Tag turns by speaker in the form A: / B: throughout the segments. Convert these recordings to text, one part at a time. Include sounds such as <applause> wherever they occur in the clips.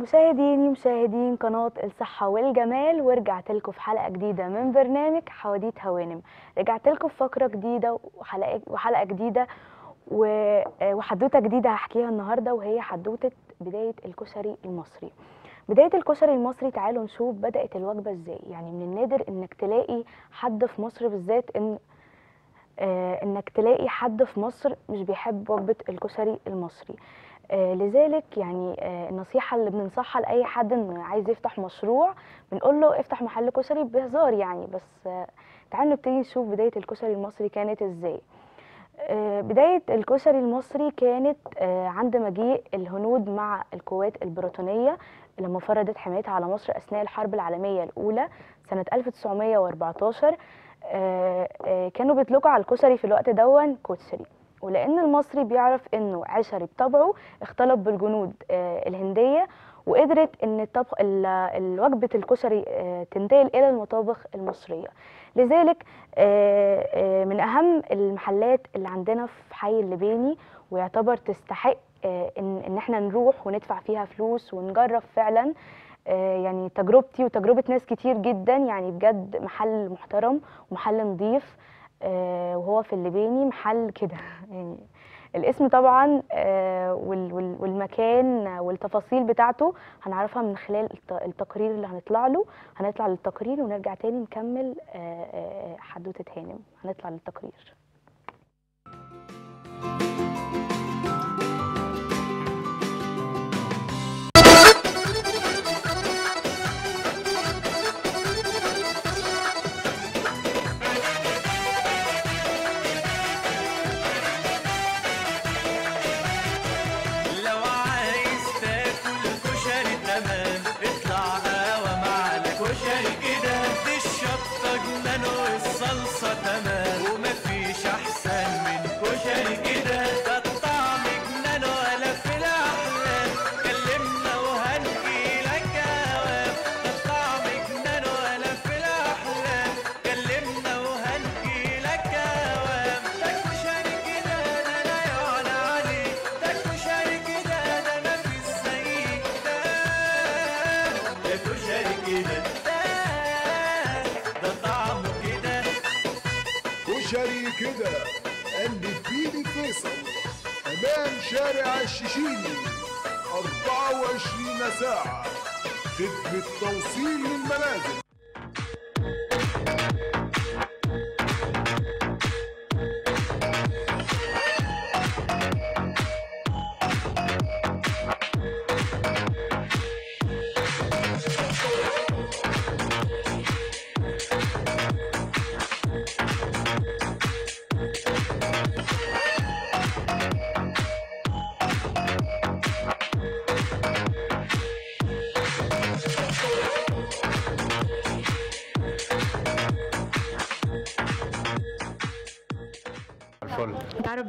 A: مشاهديني مشاهدين قناة الصحة والجمال ورجعت لكم في حلقة جديدة من برنامج حواديت هوانم. رجعت لكم في فقرة جديدة وحلقة وحلقة جديدة و- وحدوتة جديدة هحكيها النهاردة وهي حدوتة بداية الكشري المصري. بداية الكشري المصري تعالوا نشوف بدأت الوجبة إزاي. يعني من النادر إنك تلاقي حد في مصر بالذات ان آه، إنك تلاقي حد في مصر مش بيحب وجبة الكشري المصري. آه، لذلك يعني آه، النصيحة اللي بننصحها لأي حد إنه عايز يفتح مشروع بنقول له افتح محل كشري بهزار يعني. بس آه، تعالوا نبتدي نشوف بداية الكشري المصري كانت إزاي. آه، بداية الكشري المصري كانت آه، عند مجيء الهنود مع القوات البريطانية لما فرضت حمايتها على مصر أثناء الحرب العالمية الأولى سنة 1914 آه، آه، كانوا بيطلقوا على الكشري في الوقت دون كشري. ولأن المصري بيعرف إنه عشري بطبعه اختلط بالجنود آه، الهندية وقدرت إن وجبة الكشري آه، تنتقل إلى المطابخ المصرية. لذلك آه، من أهم المحلات اللي عندنا في حي اللباني ويعتبر تستحق إن إن إحنا نروح وندفع فيها فلوس ونجرب فعلا يعني تجربتي وتجربة ناس كتير جدا يعني بجد محل محترم ومحل نظيف وهو في اللباني محل كده. <laughs> يعني الاسم طبعا آه، وال- وال- والمكان والتفاصيل بتاعته هنعرفها من خلال الت- التقرير اللي هنطلع له. هنطلع للتقرير ونرجع تاني نكمل آه، آه، حدوتة هانم. هنطلع للتقرير.
B: كشري كده.
C: قلب فيدي فيصل أمام شارع الشيشيني 24 ساعة. خدمة توصيل للمنازل.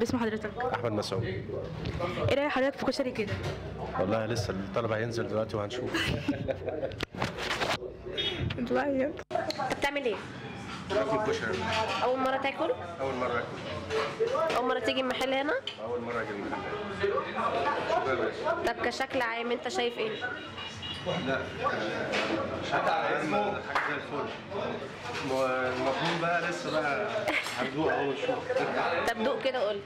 D: باسم حضرتك
E: أحمد مسعود
D: إيه رأي حضرتك في كشري كده
E: والله لسه الطلب هينزل دلوقتي وهنشوف <laughs>
D: انت بقى
F: بتعمل إيه؟
E: باكل كشري
F: أول مرة تاكل؟
E: أول مرة أكل
F: أول مرة تيجي المحل هنا؟
E: أول مرة أجي
F: طب كشكل عام أنت شايف إيه؟
E: لا. شكل عام حاجة زي الفل المفروض بقى لسه بقى هندوق أهو ونشوف
F: طب دوق كده قول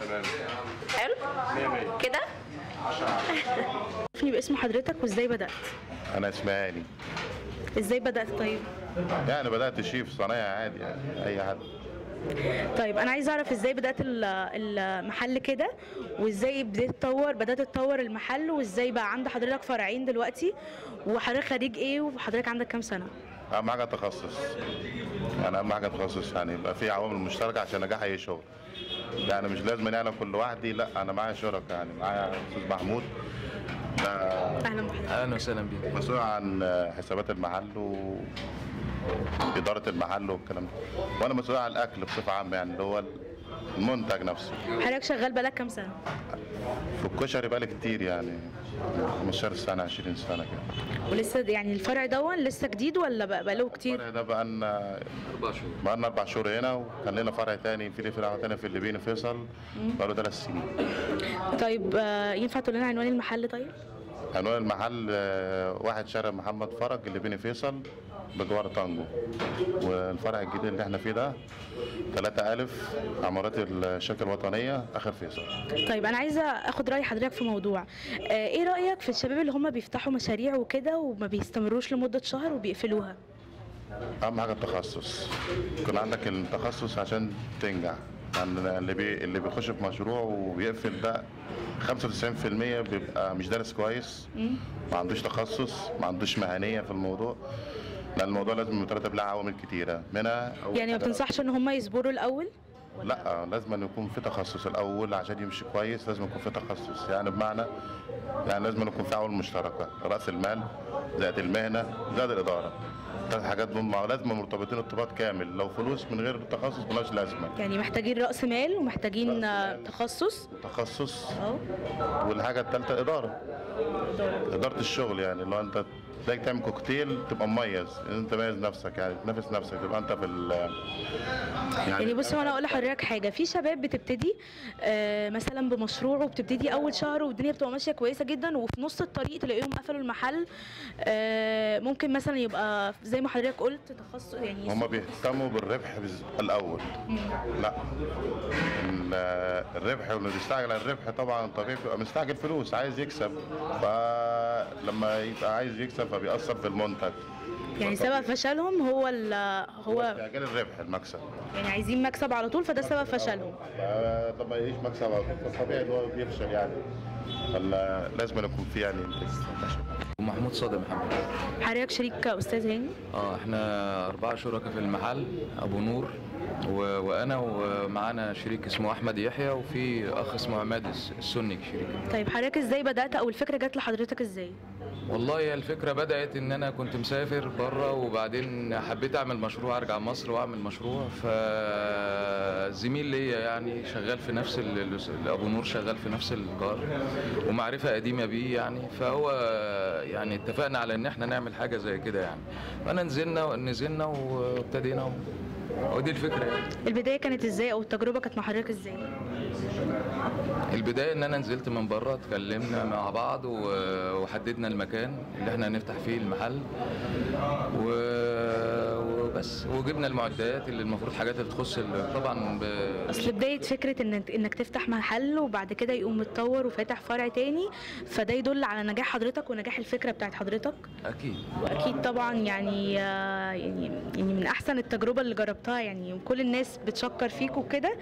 E: تمام.
F: حلو؟
E: مية مية.
F: كده؟
D: عرفني <laughs> باسم حضرتك وازاي بدأت.
G: أنا إسماعيلي.
D: إزاي بدأت طيب؟
G: يعني بدأت شيف صنايعي عادي يعني أي حد.
D: طيب أنا عايزه أعرف إزاي بدأت ال- المحل كده وازاي بدأت تطور بدأت تطور المحل وازاي بقى عند حضرتك فرعين دلوقتي وحضرتك خريج إيه وحضرتك عندك كام سنة؟
G: أهم حاجة تخصص. يعني أهم حاجة تخصص يعني يبقى في عوامل مشتركة عشان نجاح أي شغل. يعني مش لازم أنا كل لوحدي لا أنا معايا شركاء يعني معايا أستاذ محمود.
D: أهلا بحضرتك
H: أهلا وسهلا بيك.
G: مسؤول عن حسابات المحل وإدارة المحل والكلام ده. وأنا مسؤول عن الأكل بصفة عامة يعني اللي هو المنتج نفسه.
A: حضرتك شغال بقالك كام سنة؟
G: في الكشري بقالي كتير يعني 15 سنة 20 سنة كده.
A: ولسه يعني الفرع دون لسه جديد ولا بقى بقاله كتير؟
G: الفرع ده بقى لنا
I: أربع شهور.
G: بقى لنا أربع شهور هنا وكان لنا فرع تاني في فرع تاني في الليبيني فيصل بقاله ثلاث سنين.
A: طيب آه، ينفع تقول لنا عنوان المحل طيب؟
G: عنوان المحل آه، واحد شارع محمد فرج الليبيني فيصل بجوار طانجو والفرع الجديد اللي إحنا فيه ده 3 ألف عمارات الشركة الوطنية آخر فيصل.
A: طيب أنا عايزة أخد رأي حضرتك في موضوع. آه، إيه رأيك في الشباب اللي هم بيفتحوا مشاريع وكده وما بيستمروش لمدة شهر وبيقفلوها؟
G: أهم حاجة التخصص. يكون عندك التخصص عشان تنجح. يعني اللي بي... اللي بيخش في مشروع وبيقفل ده 95% بيبقى مش دارس كويس ما عندوش تخصص ما عندوش مهنية في الموضوع. لأن الموضوع لازم يترتب له عوامل كتيرة. منها
A: يعني ما بتنصحش إن هم يصبروا الأول؟
G: لا لازم أن يكون في تخصص الأول عشان يمشي كويس لازم يكون في تخصص. يعني بمعنى يعني لازم يكون في عوامل مشتركة رأس المال زائد المهنة زائد الإدارة. ثلاث حاجات دول مع- لازم مرتبطين ارتباط كامل. لو فلوس من غير تخصص ملهاش لازمة.
A: يعني محتاجين رأس مال ومحتاجين. تخصص؟
G: تخصص.
A: آه
G: والحاجة الثالثه إدارة. إدارة. الشغل يعني لو أنت تلاقي تعمل كوكتيل تبقى مميز. انت تميز نفسك يعني تنافس نفسك تبقى أنت في ال
A: يعني بص هو أنا أقول لحضرتك حاجة. في شباب بتبتدي آه، مثلا بمشروع وبتبتدي أول شهر والدنيا بتبقى ماشية كويسة جدا وفي نص الطريق تلاقيهم قفلوا المحل آه، ممكن مثلا يبقى زي ما حضرتك قلت تخصص يعني
G: هما بيهتموا بالربح الأول. لا. ال- الربح واللي بيستعجل على الربح طبعا طبيعي بيبقى مستعجل فلوس عايز يكسب. فلما يبقى عايز يكسب فبيأثر في المنتج.
A: يعني سبب فشلهم هو ال-
G: هو استعجال الربح المكسب.
A: يعني عايزين مكسب على طول فده سبب فشلهم.
G: فلما يعيش مكسب على طول فطبيعي إن هو بيفشل يعني. فلا- لازم يكون في يعني
H: ومحمود صادق محمد.
A: حضرتك شريك أستاذ هاني؟
H: آه إحنا أربعة شركاء في المحل أبو نور و... وأنا ومعانا شريك اسمه أحمد يحيى وفي أخ اسمه عماد الس- السني شريك.
A: طيب حضرتك إزاي بدأت أو الفكرة جت لحضرتك إزاي؟
H: والله هي الفكرة بدأت إن أنا كنت مسافر بره وبعدين حبيت أعمل مشروع أرجع مصر وأعمل مشروع. فزميل ليا يعني شغال في نفس أبو نور شغال في نفس الدار ومعرفة قديمة بيه يعني. فهو يعني اتفقنا على إن إحنا نعمل حاجة زي كده يعني. فأنا نزلنا نزلنا وابتدينا. ودي الفكرة يعني.
A: البداية كانت إزاي أو التجربة كانت حضرتك إزاي؟
H: البداية إن أنا نزلت من بره اتكلمنا مع بعض وحددنا المكان اللي إحنا هنفتح فيه المحل. و- وبس. وجبنا المعدات اللي المفروض حاجات اللي تخص طبعا ب...
A: أصل بداية فكرة ان إنك تفتح محل وبعد كده يقوم متطور وفاتح فرع تاني فده يدل على نجاح حضرتك ونجاح الفكرة بتاعت حضرتك؟
H: أكيد.
A: واكيد طبعا. يعني آه، يعني يعني من أحسن التجربة اللي جربتها يعني كل الناس بتشكر فيك وكده.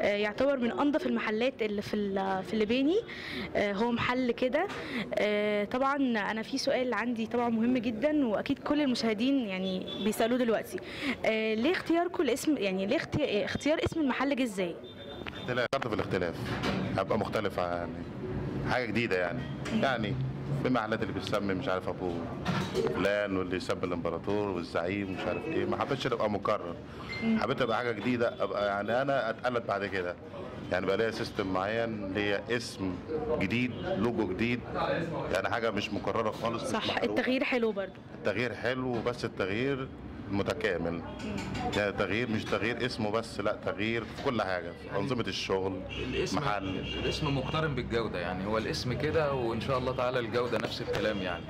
A: آه، يعتبر من أنظف المحلات اللي في ال- في الليباني آه، هو محل كده. آه، طبعا أنا في سؤال عندي طبعا مهم جدا وأكيد كل المشاهدين يعني بيسألوه دلوقتي. آه، ليه اختياركم الاسم يعني ليه اختي- اختيار اسم المحل جه إزاي؟
G: اختلاف في الاختلاف. هبقى مختلف يعني حاجة جديدة يعني. يعني في محلات اللي بتسمي مش عارف أبو فلان واللي يسمي الإمبراطور والزعيم مش عارف إيه. ما حبيتش أبقى مكرر. حبيت أبقى حاجة جديدة أبقى يعني أنا أتقلد بعد كده. يعني بقى ليا سيستم معين ليا اسم جديد لوجو جديد. يعني حاجة مش مكررة خالص
A: صح. التغيير حلو برضو.
G: التغيير حلو بس التغيير متكامل. يعني تغيير مش تغيير اسمه بس لا تغيير في كل حاجة. في أنظمة الشغل
H: الاسم
G: محل.
H: الاسم مقترن بالجودة يعني هو الاسم كده وإن شاء الله تعالى الجودة نفس الكلام يعني.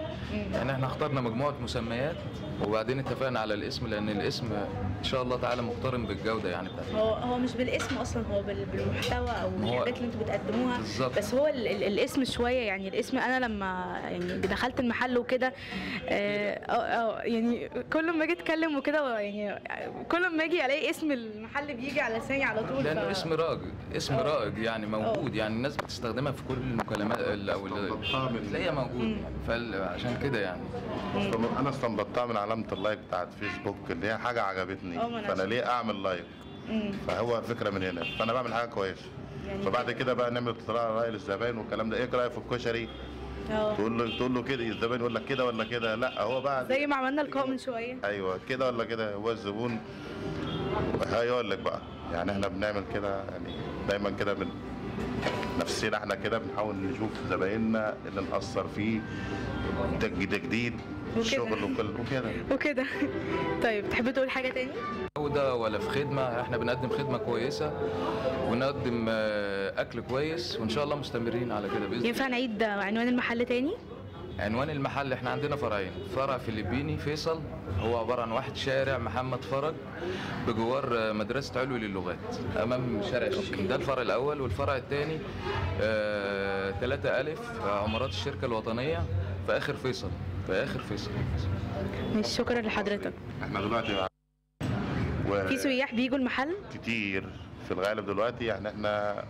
H: يعني إحنا اخترنا مجموعة مسميات وبعدين اتفقنا على الاسم لأن الاسم إن شاء الله تعالى مقترن بالجودة يعني بتاعت
A: هو هو مش بالاسم أصلا هو بال- بالمحتوى
H: أو
A: الحاجات اللي أنتوا بتقدموها
H: بالظبط.
A: بس هو ال ال الاسم شوية يعني الاسم أنا لما يعني دخلت المحل وكده آه، آه آه يعني كل ما أجي أتكلم وكده يعني كل ما أجي ألاقي اسم المحل بيجي على لساني على طول
H: لأنه
A: ف-
H: اسم رائج اسم. رائج يعني موجود يعني الناس بتستخدمها في كل المكالمات ال-
G: أو
H: تلاقيها موجود يعني فعشان كده يعني
G: أنا استنبطتها من علامة ال like بتاعت فيسبوك اللي هي حاجة عجبتني
A: آه، ما أنا فأنا
G: ليه أعمل
A: like.
G: فهو فكره من هنا فأنا بعمل حاجة كويسة.
A: يعني-
G: فبعد كده بقى نعمل اطلاع رأي للزباين والكلام ده. إيه رأيك في الكشري؟
A: آه.
G: تقول له تقول له كده الزبائن يقول لك كده ولا كده؟ لا هو بعد
A: زي ما عملنا لقاء من شوية.
G: أيوه كده ولا كده؟ هو الزبون هيقول لك بقى. يعني إحنا بنعمل كده يعني دايما كده بن نفسنا إحنا كده بنحاول نشوف زبايننا اللي نأثر فيه. تج- تجديد الشغل وكل وكده.
D: وكده. طيب تحب تقول حاجة تاني؟
H: جودة ولا في خدمة؟ إحنا بنقدم خدمة كويسة ونقدم آه، أكل كويس وإن شاء الله مستمرين على كده بإذن
D: ينفع نعيد عنوان المحل تاني؟
H: عنوان المحل إحنا عندنا فرعين. فرع فلبيني فيصل. هو عبارة عن واحد شارع محمد فرج بجوار آه، مدرسة علوي للغات أمام شارع الشين ده الفرع الأول. والفرع الثاني 3 ألف آه، عمارات الشركة الوطنية في آخر فيصل. في آخر فيصل
D: مش شكرا لحضرتك.
G: إحنا دلوقتي و-
D: في سياح بيجوا المحل؟
G: كتير في الغالب دلوقتي يعني إحنا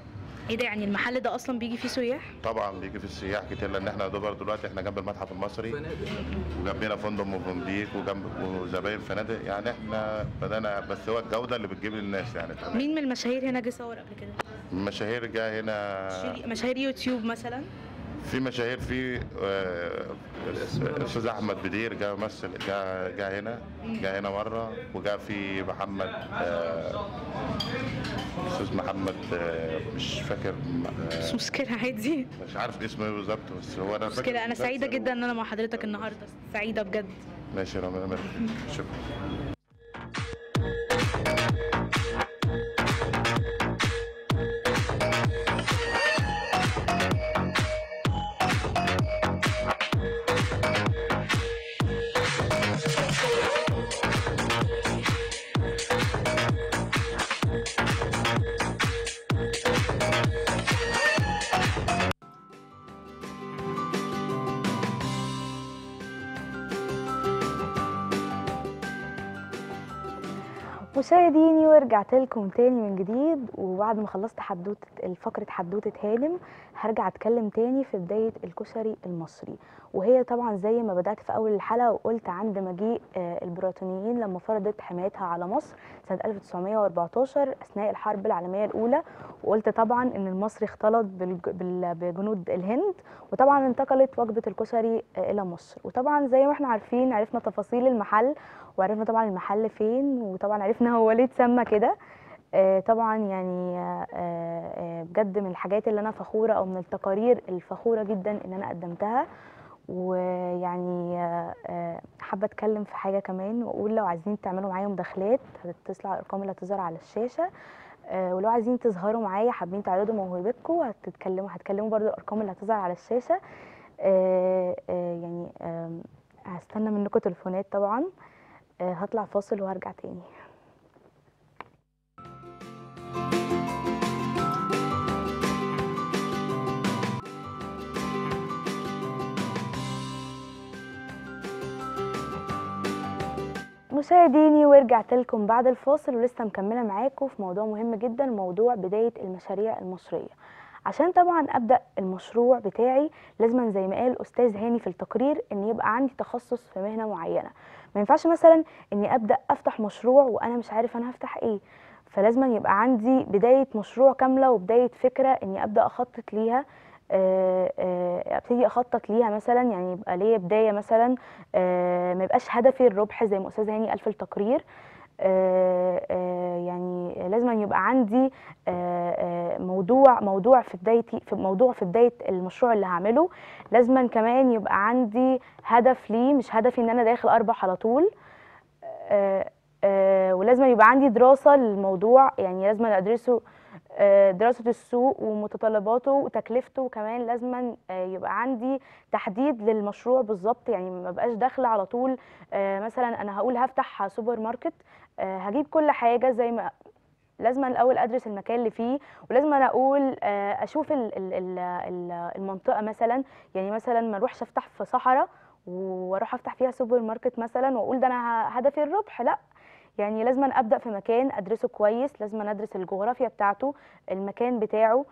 D: إيه ده يعني المحل ده أصلا بيجي فيه سياح؟
G: طبعا بيجي في السياح كتير لأن إحنا دوبر دلوقتي إحنا جنب المتحف المصري وجنبنا فندق موفنبيك وجنب وزباين فنادق يعني إحنا بدأنا بس هو الجودة اللي بتجيب للناس يعني طبعا
D: مين من المشاهير هنا جه صور قبل كده؟
G: المشاهير جا هنا
D: مشاهير يوتيوب مثلا؟
G: في مشاهير في آه، الاستاذ أحمد بدير جا مثل جا جا هنا جا هنا مرة وجا في محمد آه، أستاذ محمد آه، مش فاكر
D: مش مشكلة عادي
G: مش عارف اسمه إيه بالظبط بس هو
D: أنا مشكلة أنا
G: سعيدة
D: جدا إن أنا مع حضرتك النهارده سعيدة بجد
G: ماشي يبارك فيك. شكرا
A: ورجعت لكم تاني من جديد وبعد ما خلصت حدوتة الفقرة حدوتة هانم هرجع أتكلم تاني في بداية الكشري المصري. وهي طبعا زي ما بدأت في أول الحلقة وقلت عند مجيء آه، البريطانيين لما فرضت حمايتها على مصر سنة 1914 أثناء الحرب العالمية الأولى. وقلت طبعا إن المصري اختلط بجنود الهند وطبعا انتقلت وجبة الكشري آه، إلى مصر. وطبعا زي ما إحنا عارفين عرفنا تفاصيل المحل وعرفنا طبعا المحل فين وطبعا عرفنا هو ليه اتسمى كده. آه، طبعا يعني آه، آه، بجد من الحاجات اللي أنا فخورة أو من التقارير الفخورة جدا إن أنا قدمتها. ويعني حابة أتكلم في حاجة كمان وأقول لو عايزين تعملوا معايا مداخلات هتتصلوا على الأرقام اللي هتظهر على الشاشة. ولو عايزين تظهروا معايا حابين تعرضوا موهبتكم هتتكلموا هتكلموا برضو الأرقام اللي هتظهر على الشاشة. يعني هستنى منكم تليفونات طبعا. هطلع فاصل وهرجع تاني. مشاهديني ورجعت لكم بعد الفاصل ولسه مكملة معاكم في موضوع مهم جدا موضوع بداية المشاريع المصرية. عشان طبعا أبدأ المشروع بتاعي لازم زي ما قال أستاذ هاني في التقرير إن يبقى عندي تخصص في مهنة معينة. ما ينفعش مثلا إني أبدأ أفتح مشروع وأنا مش عارف أنا هفتح إيه. فلازم يبقى عندي بداية مشروع كاملة وبداية فكرة إني أبدأ أخطط ليها آه، آه، أبتدي أخطط ليها مثلا يعني يبقى ليا بداية مثلا آه، ما يبقاش هدفي الربح زي ما أستاذ هاني قال في التقرير. يعني لازم يبقى عندي آه، آه، موضوع موضوع في بدايتي في موضوع في بداية المشروع اللي هعمله. لازم كمان يبقى عندي هدف ليه مش هدفي إن أنا داخل أربح على طول. آه، آه، ولازم يبقى عندي دراسة للموضوع يعني لازم أدرسه آه، دراسة السوق ومتطلباته وتكلفته. وكمان لازم يبقى عندي تحديد للمشروع بالظبط يعني ما بقاش داخله على طول. آه، مثلا أنا هقول هفتح سوبر ماركت آه، هجيب كل حاجة زي ما لازم الأول أدرس المكان اللي فيه ولازم أنا أقول آه، أشوف ال- ال- ال- ال- المنطقة مثلا. يعني مثلا ما أروحش أفتح في صحراء وأروح أفتح فيها سوبر ماركت مثلا وأقول ده أنا هدفي الربح. لأ يعني لازم أبدأ في مكان أدرسه كويس لازم أدرس الجغرافيا بتاعته المكان بتاعه. آه،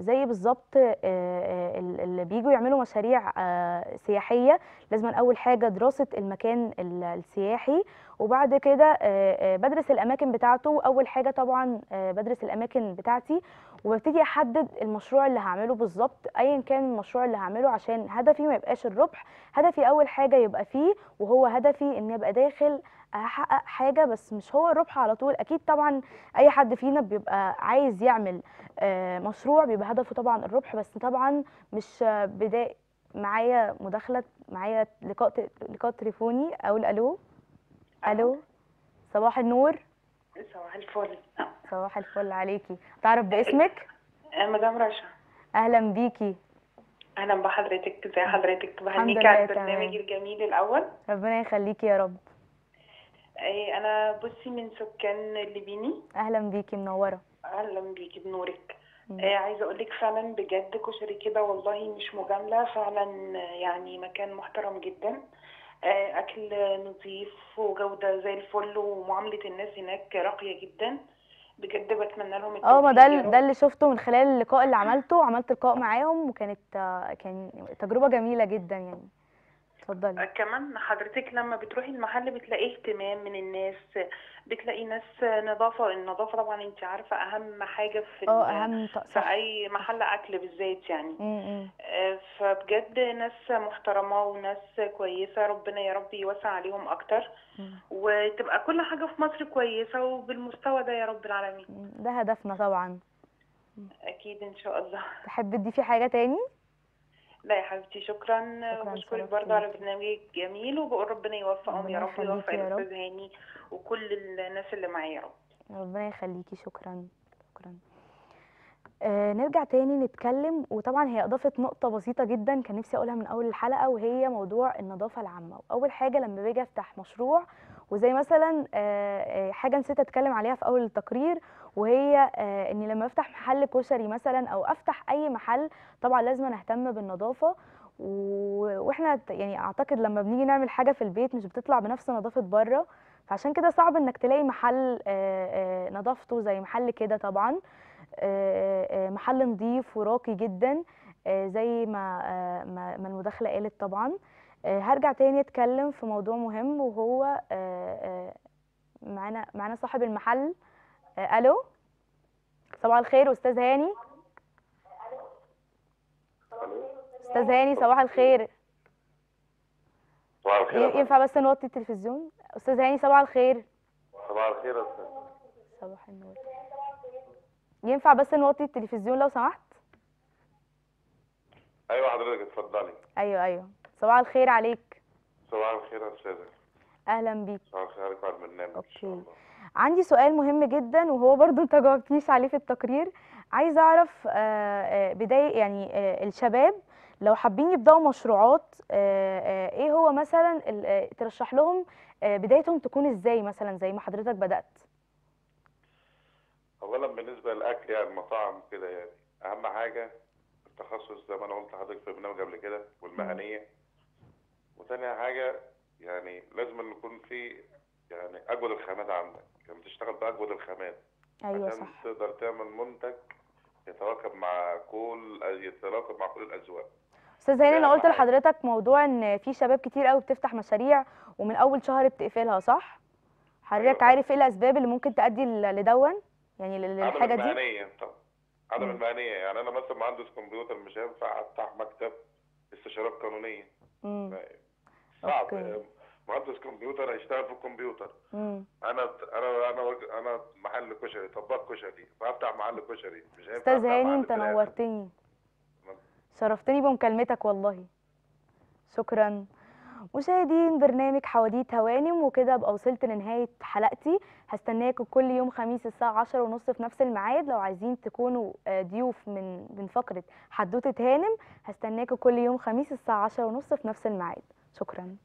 A: زي بالظبط آه، آه، ال- اللي بيجوا يعملوا مشاريع آه، سياحية. لازم أول حاجة دراسة المكان ال- السياحي. وبعد كده آه، آه، بدرس الأماكن بتاعته. أول حاجة طبعا آه، بدرس الأماكن بتاعتي. وببتدي أحدد المشروع اللي هعمله بالظبط. ايا كان المشروع اللي هعمله عشان هدفي ما يبقاش الربح. هدفي أول حاجة يبقى فيه وهو هدفي ان أبقى داخل أحقق حاجة بس مش هو الربح على طول. أكيد طبعا أي حد فينا بيبقى عايز يعمل آه، مشروع بيبقى هدفه طبعا الربح بس طبعا مش آه، بداية معايا مداخلة معايا لقاء لقاء تليفوني. أقول ألو؟ ألو؟ صباح النور.
J: صباح الفل.
A: صباح الفل عليكي. تعرف باسمك؟
J: آه، مدام رشا.
A: أهلا بيكي.
J: أهلا بحضرتك ازي حضرتك. بهنيكي على البرنامج. الجميل الأول.
A: ربنا يخليكي يا رب.
J: آه، أنا بصي من سكان الليبيني
A: أهلا بيكي منورة.
J: أهلا بيكي بنورك. آه، عايزة أقول لك فعلا بجد كشري كده والله مش مجاملة فعلا يعني مكان محترم جدا. آه، أكل نظيف وجودة زي الفل ومعاملة الناس هناك راقية جدا. بجد بتمنى لهم
A: آه ما ده. ده اللي شفته من خلال اللقاء اللي عملته عملت لقاء معاهم وكانت آه، كان تجربة جميلة جدا يعني. اتفضلي.
J: كمان حضرتك لما بتروحي المحل بتلاقي اهتمام من الناس بتلاقي ناس نظافة النظافة طبعا انت عارفة أهم حاجة في
A: آه أهم
J: في أي محل أكل بالذات يعني.
A: م- م.
J: آه، فبجد ناس محترمة وناس كويسة ربنا يا رب يوسع عليهم أكتر.
A: مم.
J: وتبقى كل حاجة في مصر كويسة وبالمستوى ده يا رب العالمين.
A: م. ده هدفنا طبعا.
J: أكيد إن شاء الله.
A: تحب تضيفي حاجة تاني؟
J: لا يا حبيبتي شكرا
A: شكراً،
J: وبشكرك برضه على
A: بيكي.
J: برنامج جميل وبقول ربنا يوفقهم يا رب ويوفق. الاستاذ هاني وكل الناس اللي معايا يا رب
A: ربنا يخليكي شكرا شكرا آه نرجع تاني نتكلم وطبعا هي إضافت نقطة بسيطة جدا كان نفسي أقولها من أول الحلقة وهي موضوع النظافة العامة وأول حاجة لما باجي أفتح مشروع وزي مثلا آه آه، حاجة نسيت أتكلم عليها في أول التقرير وهي آه إني لما أفتح محل كشري مثلا أو أفتح أي محل طبعا لازم أهتم بالنظافة. وإحنا يعني أعتقد لما بنيجي نعمل حاجة في البيت مش بتطلع بنفس نظافة بره. فعشان كده صعب إنك تلاقي محل آه، آه، نظافته زي محل كده طبعا. محل نظيف وراقي جدا زي ما ما المداخلة قالت طبعا. هرجع تاني أتكلم في موضوع مهم وهو معانا معانا صاحب المحل. ألو؟ صباح الخير أستاذ هاني. أستاذ هاني صباح الخير.
K: صباح الخير
A: ينفع بس نوطي التلفزيون؟ أستاذ هاني صباح الخير.
K: صباح الخير يا أستاذ.
A: صباح النور. ينفع بس نوطي التلفزيون لو سمحت؟
K: أيوه حضرتك اتفضلي.
A: أيوه أيوه. صباح الخير عليك.
K: صباح الخير يا أستاذة.
A: أهلا بيك.
K: صباح الخير عليكم على البرنامج أوكي.
A: عندي سؤال مهم جدا وهو برضو انت جاوبتنيش عليه في التقرير. عايزه أعرف آه، آه، بداية يعني آه، الشباب لو حابين يبدأوا مشروعات إيه هو مثلا ترشح لهم بدايتهم تكون إزاي مثلا زي ما حضرتك بدأت؟
K: اولا بالنسبة للأكل يعني المطاعم كده يعني. أهم حاجة التخصص زي ما أنا قلت لحضرتك في البرنامج قبل كده والمهنية. وتاني حاجة يعني لازم أن يكون في يعني أجود الخامات عندك. يعني تشتغل بأجود الخامات.
A: أيوه
K: عشان
A: صح.
K: تقدر تعمل منتج يتواكب مع كل يتواكب مع كل الاذواق
A: أستاذ هاني أنا
K: فعلا
A: قلت. لحضرتك موضوع إن في شباب كتير قوي بتفتح مشاريع ومن أول شهر بتقفلها صح؟ حضرتك
K: أيوة.
A: عارف إيه الأسباب اللي ممكن تؤدي لدون؟ يعني لل-
K: عدم
A: للحاجه دي؟
K: المهنية طبعا عدم
A: مم.
K: المهنية. يعني أنا مثلا مهندس كمبيوتر مش هينفع أفتح مكتب استشارات قانونية.
A: امم
K: صعب. مهندس كمبيوتر هيشتغل في الكمبيوتر. أنا أنا أنا أنا محل كشري طباخ كشري فافتح محل كشري مش هينفع أستاذ
A: هاني
K: أنت.
A: نورتني. شرفتني بمكالمتك والله. شكرا. مشاهدين برنامج حواديت هوانم وكده أبقى وصلت لنهاية حلقتي. هستناكم كل يوم خميس الساعة عشرة ونص في نفس الميعاد. لو عايزين تكونوا آه، ضيوف من من فقرة حدوتة هانم هستناكم كل يوم خميس الساعة عشرة ونص في نفس الميعاد. شكرا.